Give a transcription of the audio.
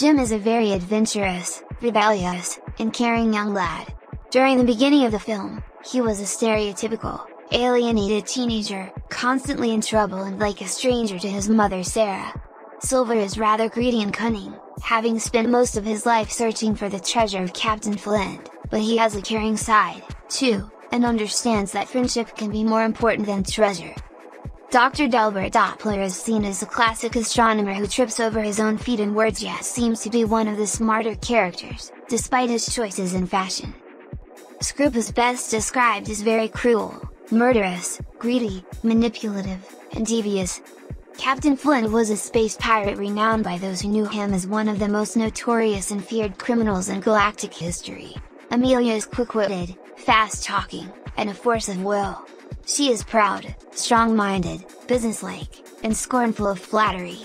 Jim is a very adventurous, rebellious, and caring young lad. During the beginning of the film, he was a stereotypical, alienated teenager, constantly in trouble and like a stranger to his mother Sarah. Silver is rather greedy and cunning, having spent most of his life searching for the treasure of Captain Flint, but he has a caring side, too, and understands that friendship can be more important than treasure. Dr. Delbert Doppler is seen as a classic astronomer who trips over his own feet and words yet seems to be one of the smarter characters, despite his choices in fashion. Scroop is best described as very cruel, murderous, greedy, manipulative, and devious. Captain Flint was a space pirate renowned by those who knew him as one of the most notorious and feared criminals in galactic history. Amelia is quick-witted, fast-talking, and a force of will. She is proud, strong-minded, businesslike, and scornful of flattery,